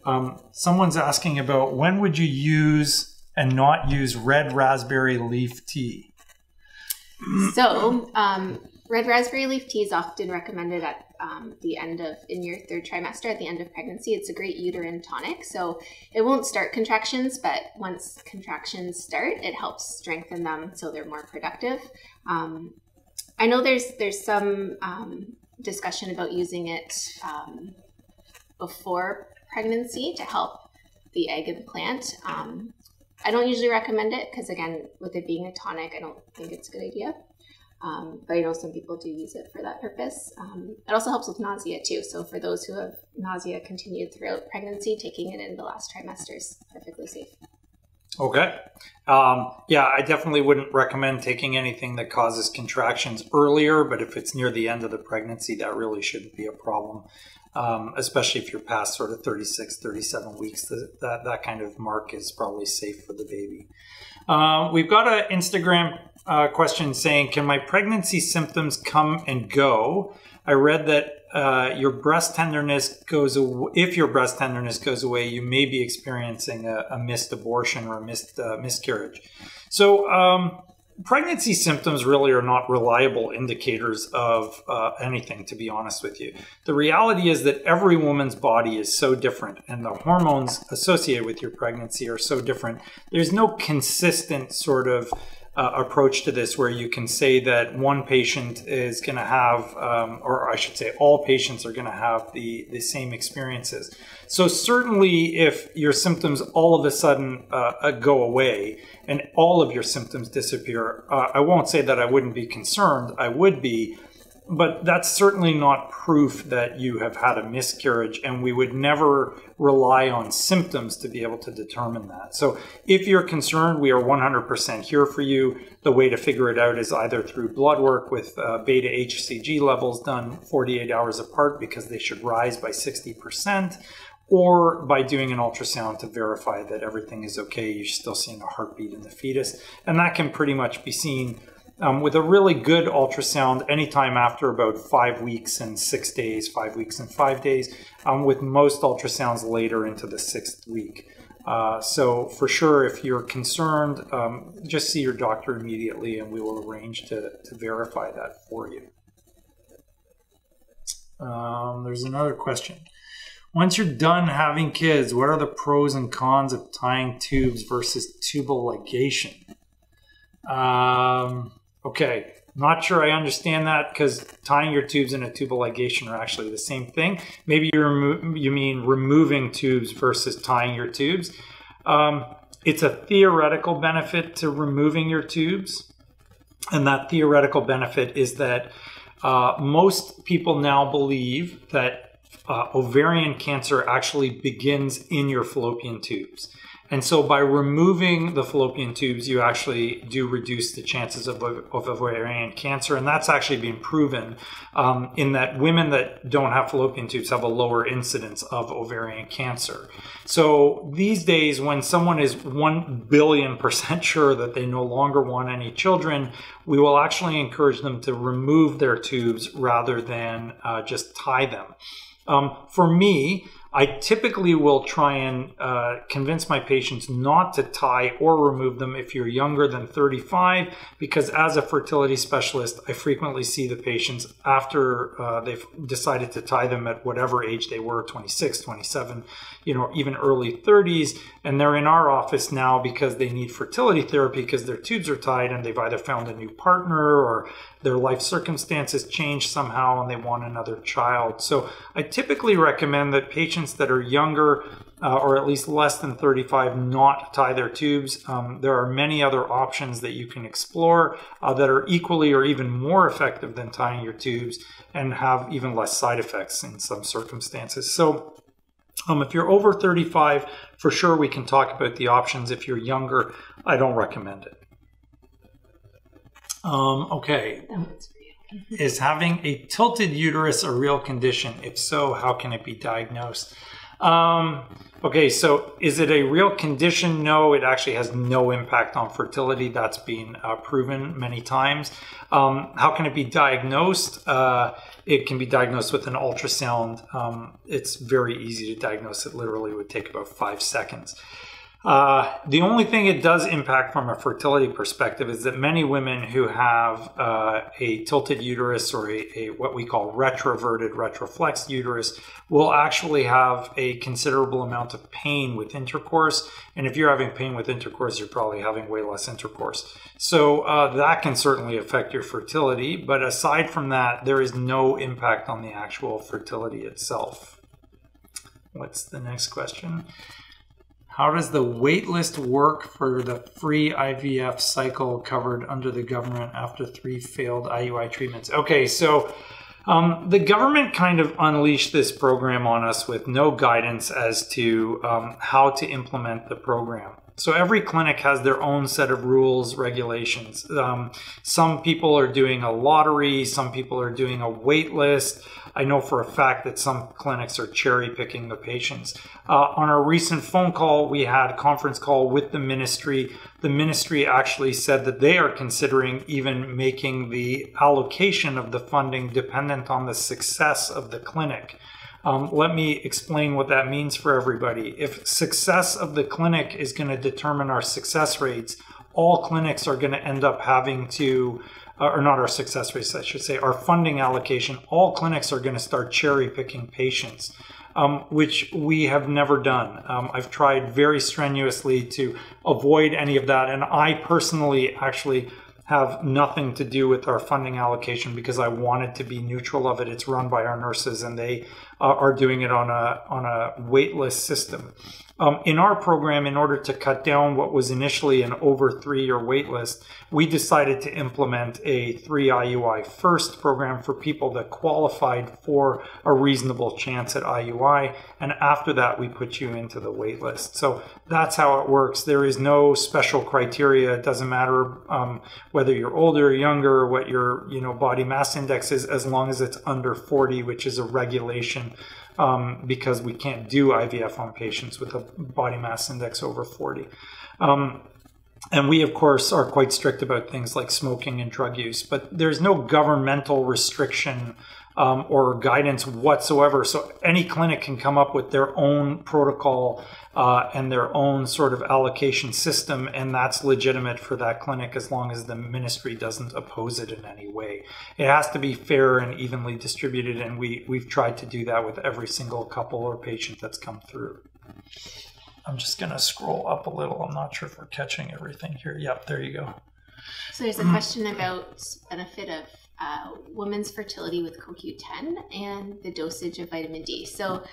Um, someone's asking about when would you use and not use red raspberry leaf tea? So, um, red raspberry leaf tea is often recommended at um, the end of in your third trimester at the end of pregnancy. It's a great uterine tonic, so it won't start contractions, but once contractions start, it helps strengthen them so they're more productive. Um, I know there's there's some um, discussion about using it um, before pregnancy to help the egg implant. Um, I don't usually recommend it because, again, with it being a tonic, I don't think it's a good idea. Um, but I know some people do use it for that purpose. Um, it also helps with nausea too. So for those who have nausea continued throughout pregnancy, taking it in the last trimester is perfectly safe. Okay. Um, yeah, I definitely wouldn't recommend taking anything that causes contractions earlier, but if it's near the end of the pregnancy, that really shouldn't be a problem um, especially if you're past sort of 36, 37 weeks. The, that, that kind of mark is probably safe for the baby. Uh, we've got an Instagram uh, question saying, Can my pregnancy symptoms come and go? I read that uh, your breast tenderness goes away. If your breast tenderness goes away, you may be experiencing a, a missed abortion or a missed uh, miscarriage. So, um, pregnancy symptoms really are not reliable indicators of uh, anything, to be honest with you. The reality is that every woman's body is so different, and the hormones associated with your pregnancy are so different. There's no consistent sort of uh, approach to this where you can say that one patient is going to have, um, or I should say, all patients are going to have the, the same experiences. So, certainly, if your symptoms all of a sudden uh, go away and all of your symptoms disappear, uh, I won't say that I wouldn't be concerned. I would be, but that's certainly not proof that you have had a miscarriage, and we would never rely on symptoms to be able to determine that. So, if you're concerned, we are 100% here for you. The way to figure it out is either through blood work with uh, beta HCG levels done 48 hours apart because they should rise by 60%, or by doing an ultrasound to verify that everything is okay. You're still seeing a heartbeat in the fetus, and that can pretty much be seen um, with a really good ultrasound anytime after about five weeks and six days, five weeks and five days, um, with most ultrasounds later into the sixth week. Uh, so, for sure, if you're concerned, um, just see your doctor immediately and we will arrange to, to verify that for you. Um, there's another question. Once you're done having kids, what are the pros and cons of tying tubes versus tubal ligation? Um, Okay, not sure I understand that because tying your tubes in a tubal ligation are actually the same thing. Maybe you you mean removing tubes versus tying your tubes. Um, it's a theoretical benefit to removing your tubes, and that theoretical benefit is that uh, most people now believe that uh, ovarian cancer actually begins in your fallopian tubes. And so by removing the fallopian tubes, you actually do reduce the chances of, of ovarian cancer. And that's actually been proven um, in that women that don't have fallopian tubes have a lower incidence of ovarian cancer. So these days, when someone is 1 billion percent sure that they no longer want any children, we will actually encourage them to remove their tubes rather than uh, just tie them. Um, for me, I typically will try and uh, convince my patients not to tie or remove them if you're younger than 35, because as a fertility specialist, I frequently see the patients after uh, they've decided to tie them at whatever age they were 26, 27, you know, even early 30s, and they're in our office now because they need fertility therapy because their tubes are tied and they've either found a new partner or their life circumstances change somehow and they want another child. So I typically recommend that patients that are younger uh, or at least less than 35 not tie their tubes. Um, there are many other options that you can explore uh, that are equally or even more effective than tying your tubes and have even less side effects in some circumstances. So um, if you're over 35, for sure we can talk about the options. If you're younger, I don't recommend it. Um, okay. Is having a tilted uterus a real condition? If so, how can it be diagnosed? Um, okay, so is it a real condition? No, it actually has no impact on fertility. That's been uh, proven many times. Um, how can it be diagnosed? Uh, it can be diagnosed with an ultrasound. Um, it's very easy to diagnose. It literally would take about five seconds. Uh, the only thing it does impact from a fertility perspective is that many women who have uh, a tilted uterus or a, a, what we call retroverted, retroflexed uterus will actually have a considerable amount of pain with intercourse. And if you're having pain with intercourse, you're probably having way less intercourse. So uh, that can certainly affect your fertility. But aside from that, there is no impact on the actual fertility itself. What's the next question? How does the waitlist work for the free IVF cycle covered under the government after three failed IUI treatments? Okay, so um, the government kind of unleashed this program on us with no guidance as to um, how to implement the program. So every clinic has their own set of rules, regulations. Um, some people are doing a lottery, some people are doing a wait list. I know for a fact that some clinics are cherry picking the patients. Uh, on our recent phone call, we had a conference call with the ministry. The ministry actually said that they are considering even making the allocation of the funding dependent on the success of the clinic. Um, let me explain what that means for everybody. If success of the clinic is going to determine our success rates, all clinics are going to end up having to uh, or not our success rates, I should say, our funding allocation, all clinics are going to start cherry picking patients, um, which we have never done. Um, I've tried very strenuously to avoid any of that. And I personally actually have nothing to do with our funding allocation because I wanted to be neutral of it. It's run by our nurses and they uh, are doing it on a, on a waitlist system. Um, in our program, in order to cut down what was initially an over three year wait list, we decided to implement a three IUI first program for people that qualified for a reasonable chance at IUI. And after that, we put you into the wait list. So that's how it works. There is no special criteria. It doesn't matter um, whether you're older or younger, what your you know body mass index is, as long as it's under 40, which is a regulation um, because we can't do IVF on patients with a body mass index over 40. Um, and we, of course, are quite strict about things like smoking and drug use, but there's no governmental restriction um, or guidance whatsoever. So any clinic can come up with their own protocol uh, and their own sort of allocation system, and that's legitimate for that clinic as long as the ministry doesn't oppose it in any way. It has to be fair and evenly distributed, and we we've tried to do that with every single couple or patient that's come through. I'm just going to scroll up a little. I'm not sure if we're catching everything here. Yep, there you go. So there's a question about benefit of uh, women's fertility with CoQ10 and the dosage of vitamin D. So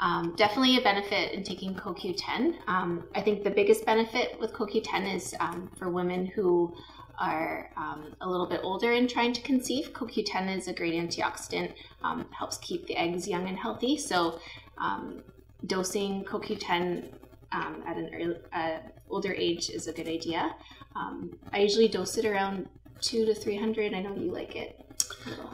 um, definitely a benefit in taking CoQ10. Um, I think the biggest benefit with CoQ10 is um, for women who are um, a little bit older and trying to conceive. CoQ10 is a great antioxidant, um, helps keep the eggs young and healthy. So um, dosing CoQ10 at an early, uh, older age is a good idea. I usually dose it around two to 300. I know you like it.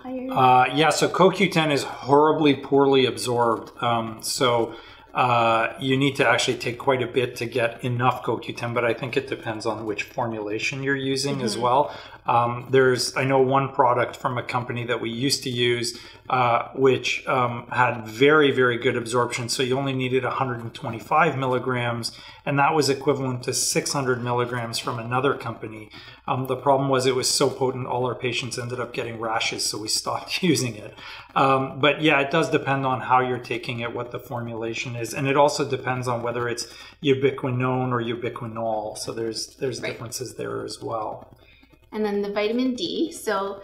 Uh, yeah, so CoQ10 is horribly poorly absorbed. Um, so uh, you need to actually take quite a bit to get enough CoQ10, but I think it depends on which formulation you're using mm-hmm. as well. Um, there's, I know one product from a company that we used to use, uh, which um, had very, very good absorption. So you only needed 125 milligrams, and that was equivalent to 600 milligrams from another company. Um, the problem was it was so potent, all our patients ended up getting rashes, so we stopped using it. Um, but yeah, it does depend on how you're taking it, what the formulation is, and it also depends on whether it's ubiquinone or ubiquinol. So there's there's right. differences there as well. And then the vitamin D. So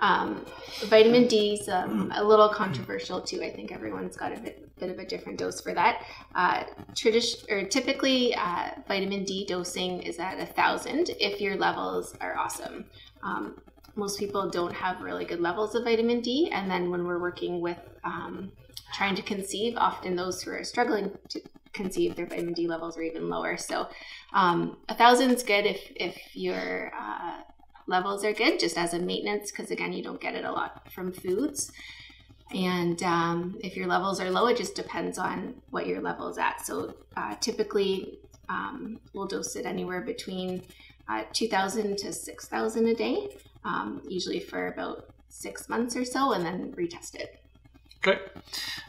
um, vitamin D is um, a little controversial too. I think everyone's got a bit, bit of a different dose for that. Uh, tradition or typically, uh, vitamin D dosing is at a thousand if your levels are awesome. Um, most people don't have really good levels of vitamin D, and then when we're working with um, trying to conceive, often those who are struggling to conceive, their vitamin D levels are even lower. So, um, a thousand is good if if you're uh, levels are good just as a maintenance because again you don't get it a lot from foods. And um, if your levels are low it just depends on what your level is at. So uh, typically um, we'll dose it anywhere between uh, 2000 to 6000 a day um, usually for about six months or so and then retest it Okay.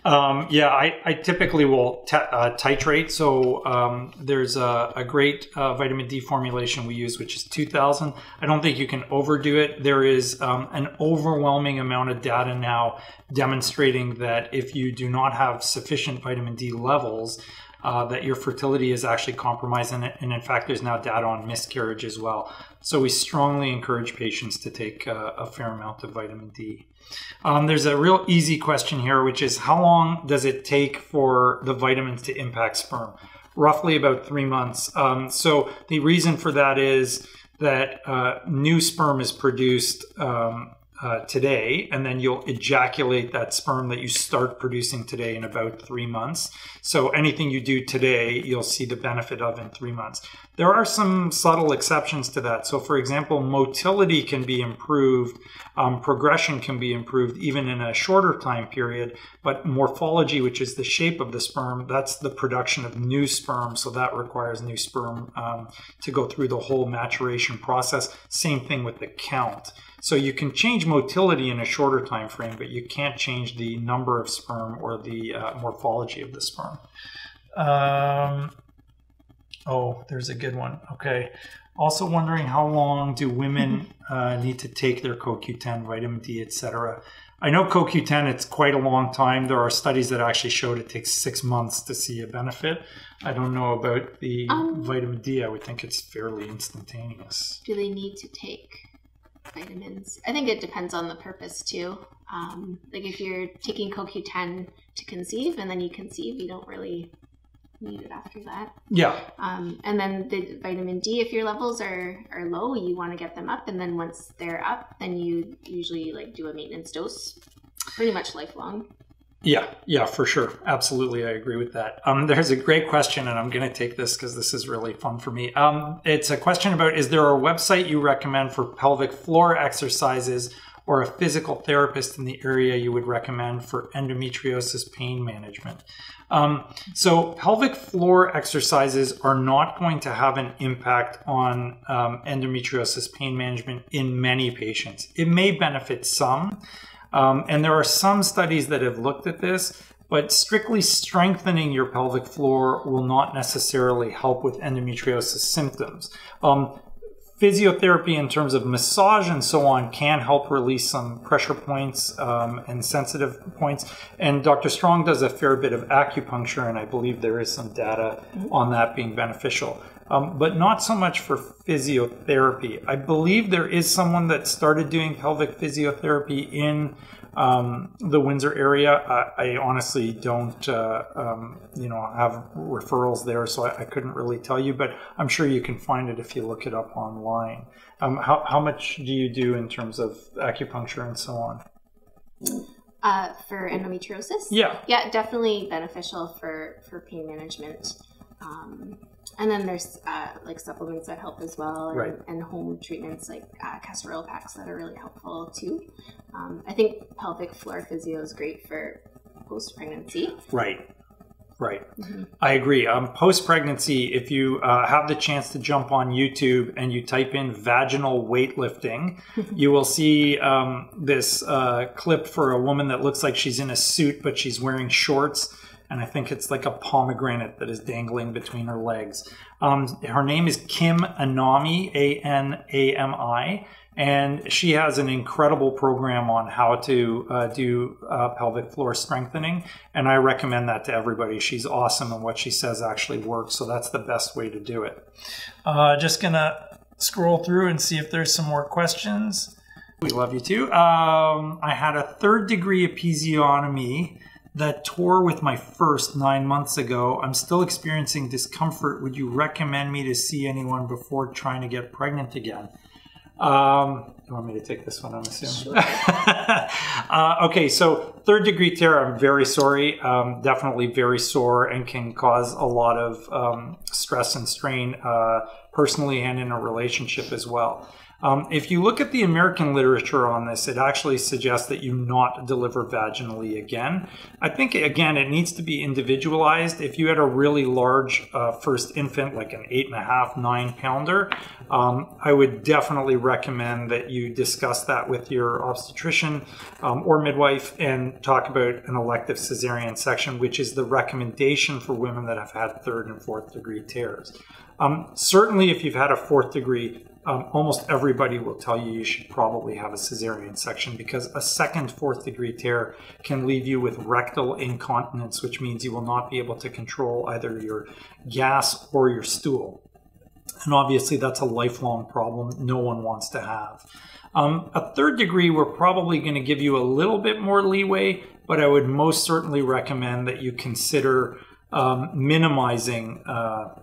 Um, yeah, I, I, typically will t- uh, titrate. So um, there's a, a great uh, vitamin D formulation we use, which is 2000. I don't think you can overdo it. There is um, an overwhelming amount of data now demonstrating that if you do not have sufficient vitamin D levels, uh, that your fertility is actually compromised. And, and, in fact, there's now data on miscarriage as well. So we strongly encourage patients to take uh, a fair amount of vitamin D. Um, there's a real easy question here, which is how long does it take for the vitamins to impact sperm? Roughly about three months. Um, so the reason for that is that uh, new sperm is produced um, uh, today, and then you'll ejaculate that sperm that you start producing today in about three months. So anything you do today, you'll see the benefit of in three months. There are some subtle exceptions to that. So, for example, motility can be improved, um, progression can be improved even in a shorter time period, but morphology, which is the shape of the sperm, that's the production of new sperm. So that requires new sperm um, to go through the whole maturation process. Same thing with the count. So you can change motility in a shorter time frame, but you can't change the number of sperm or the uh, morphology of the sperm. Um, oh, there's a good one. Okay. Also wondering how long do women uh, need to take their CoQ10, vitamin D, etc. I know CoQ10, it's quite a long time. There are studies that actually showed it takes six months to see a benefit. I don't know about the um, vitamin D. I would think it's fairly instantaneous. Do they need to take vitamins. I think it depends on the purpose too. Um, like if you're taking CoQ10 to conceive and then you conceive, you don't really need it after that. Yeah. Um, and then the vitamin D, if your levels are, are low, you want to get them up. And then once they're up, then you usually like do a maintenance dose pretty much lifelong. Yeah, yeah, for sure. Absolutely. I agree with that. Um, there's a great question, and I'm going to take this because this is really fun for me. Um, it's a question about Is there a website you recommend for pelvic floor exercises or a physical therapist in the area you would recommend for endometriosis pain management? Um, so, pelvic floor exercises are not going to have an impact on um, endometriosis pain management in many patients. It may benefit some. Um, and there are some studies that have looked at this, but strictly strengthening your pelvic floor will not necessarily help with endometriosis symptoms. Um, physiotherapy in terms of massage and so on can help release some pressure points um, and sensitive points. And Dr. Strong does a fair bit of acupuncture, and I believe there is some data on that being beneficial um, but not so much for physiotherapy. I believe there is someone that started doing pelvic physiotherapy in um, the Windsor area. I, I honestly don't, uh, um, you know, have referrals there, so I, I, couldn't really tell you. But I'm sure you can find it if you look it up online. Um, how, how much do you do in terms of acupuncture and so on? Uh, for endometriosis? Yeah. Yeah, definitely beneficial for, for pain management. Um, and then there's uh, like supplements that help as well, and, right. and home treatments like uh, castor oil packs that are really helpful too. Um, I think pelvic floor physio is great for post pregnancy. Right. Right. I agree. Um, Post pregnancy, if you uh, have the chance to jump on YouTube and you type in vaginal weightlifting, you will see um, this uh, clip for a woman that looks like she's in a suit, but she's wearing shorts. And I think it's like a pomegranate that is dangling between her legs. Um, her name is Kim Anami, A N A M I. And she has an incredible program on how to uh, do uh, pelvic floor strengthening. And i recommend that to everybody. She's awesome and what she says actually works. So that's the best way to do it. Uh, just gonna scroll through and see if there's some more questions. We love you too. Um, i had a third degree episiotomy that tore with my first nine months ago. I'm still experiencing discomfort. Would you recommend me to see anyone before trying to get pregnant again? Um, you want me to take this one? I'm assuming. Sure. uh, okay, so third degree tear. I'm very sorry. Um, definitely very sore and can cause a lot of um, stress and strain uh, personally and in a relationship as well. Um, if you look at the American literature on this, it actually suggests that you not deliver vaginally again. I think, again, it needs to be individualized. If you had a really large uh, first infant, like an eight and a half, nine pounder, um, I would definitely recommend that you discuss that with your obstetrician um, or midwife and talk about an elective cesarean section, which is the recommendation for women that have had third and fourth degree tears. Um, certainly, if you've had a fourth degree um, almost everybody will tell you you should probably have a cesarean section because a second fourth degree tear can leave you with rectal incontinence, which means you will not be able to control either your gas or your stool. And obviously, that's a lifelong problem no one wants to have. Um, a third degree, we're probably going to give you a little bit more leeway, but I would most certainly recommend that you consider um, minimizing uh,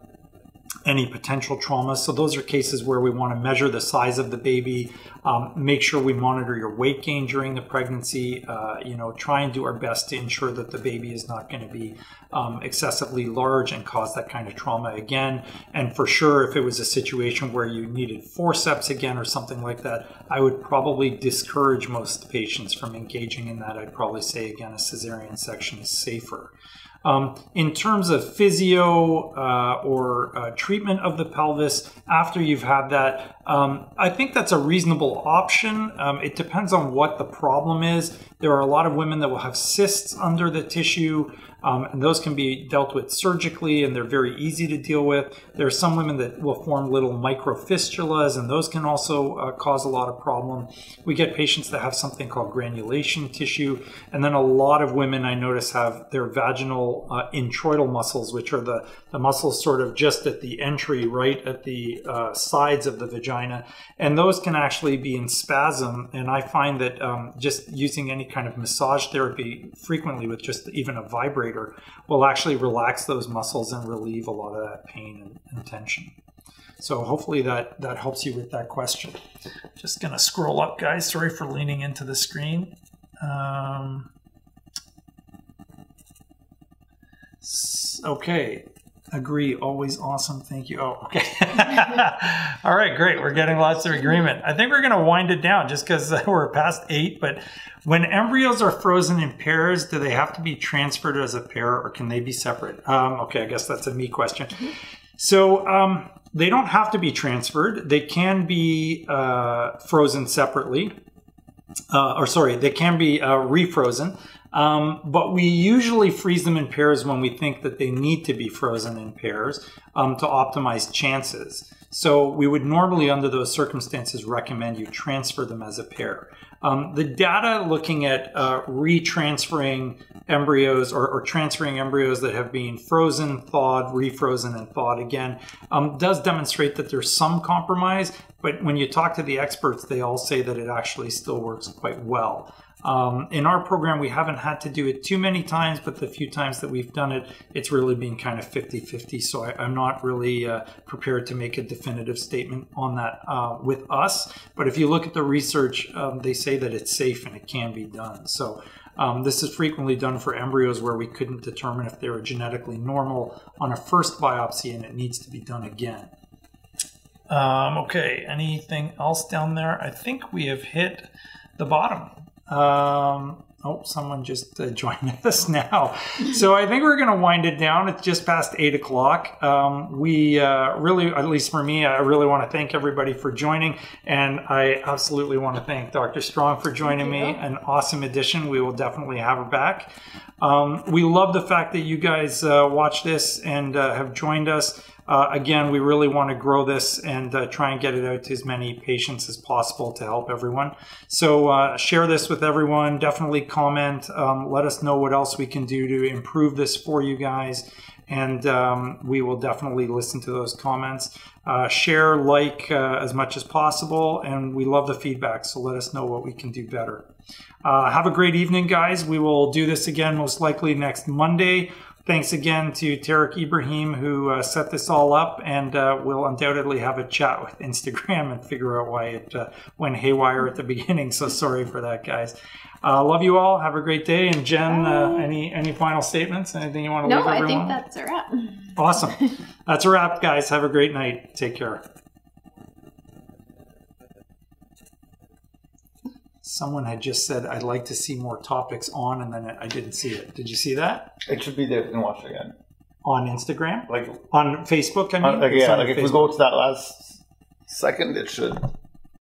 any potential trauma. So those are cases where we want to measure the size of the baby, um, make sure we monitor your weight gain during the pregnancy, uh, you know, try and do our best to ensure that the baby is not going to be um, excessively large and cause that kind of trauma again. And for sure, if it was a situation where you needed forceps again or something like that, I would probably discourage most patients from engaging in that. I'd probably say again, a cesarean section is safer. Um, in terms of physio uh, or uh, treatment of the pelvis after you've had that, um, I think that's a reasonable option. Um, it depends on what the problem is. There are a lot of women that will have cysts under the tissue. Um, and those can be dealt with surgically and they're very easy to deal with. There are some women that will form little microfistulas and those can also uh, cause a lot of problem. We get patients that have something called granulation tissue and then a lot of women I notice have their vaginal uh, introital muscles, which are the, the muscles sort of just at the entry, right at the uh, sides of the vagina. And those can actually be in spasm. And I find that um, just using any kind of massage therapy frequently with just even a vibrator will actually relax those muscles and relieve a lot of that pain and, and tension. So hopefully that, that helps you with that question. Just to scroll up, guys. Sorry for leaning into the screen. Um, okay. Agree. Always awesome. Thank you. Oh, okay. All right, great. We're getting lots of agreement. I think we're going to wind it down just because we're past eight. But when embryos are frozen in pairs, do they have to be transferred as a pair or can they be separate? Um, okay, I guess that's a me question. Mm-hmm. So um, they don't have to be transferred. They can be uh, frozen separately. Uh, or sorry, they can be uh, refrozen. Um, but we usually freeze them in pairs when we think that they need to be frozen in pairs um, to optimize chances. So we would normally, under those circumstances, recommend you transfer them as a pair. Um, the data looking at uh, retransferring embryos or, or, transferring embryos that have been frozen, thawed, refrozen, and thawed again um, does demonstrate that there's some compromise. But when you talk to the experts, they all say that it actually still works quite well. Um, in our program, we haven't had to do it too many times, but the few times that we've done it, it's really been kind of 50 50. So I, am not really uh, prepared to make a definitive statement on that uh, with us. But if you look at the research, um, they say that it's safe and it can be done. So um, this is frequently done for embryos where we couldn't determine if they were genetically normal on a first biopsy and it needs to be done again. Um, okay, anything else down there? I think we have hit the bottom. Um, Oh, someone just uh, joined us now. So I think we're going to wind it down. It's just past eight o'clock. Um, we uh, really, at least for me, I really want to thank everybody for joining. And I absolutely want to thank Dr. Strong for joining me. An awesome addition. We will definitely have her back. Um, we love the fact that you guys uh, watch this and uh, have joined us. Uh, again, we really want to grow this and uh, try and get it out to as many patients as possible to help everyone. So uh, share this with everyone. Definitely comment. Um, let us know what else we can do to improve this for you guys. And um, we will definitely listen to those comments. Uh, share, like uh, as much as possible. And we love the feedback. So let us know what we can do better. Uh, have a great evening, guys. We will do this again most likely next Monday. Thanks again to Tarek Ibrahim who uh, set this all up, and uh, we'll undoubtedly have a chat with Instagram and figure out why it uh, went haywire at the beginning. So sorry for that, guys. Uh, love you all. Have a great day. And Jen, uh, any any final statements? Anything you want to No, leave I everyone? think that's a wrap. awesome. That's a wrap, guys. Have a great night. Take care. Someone had just said, I'd like to see more topics on, and then I didn't see it. Did you see that? It should be there if you can watch it again. On Instagram? Like, On Facebook, I mean? uh, like yeah, on like if we go to that last second, it should.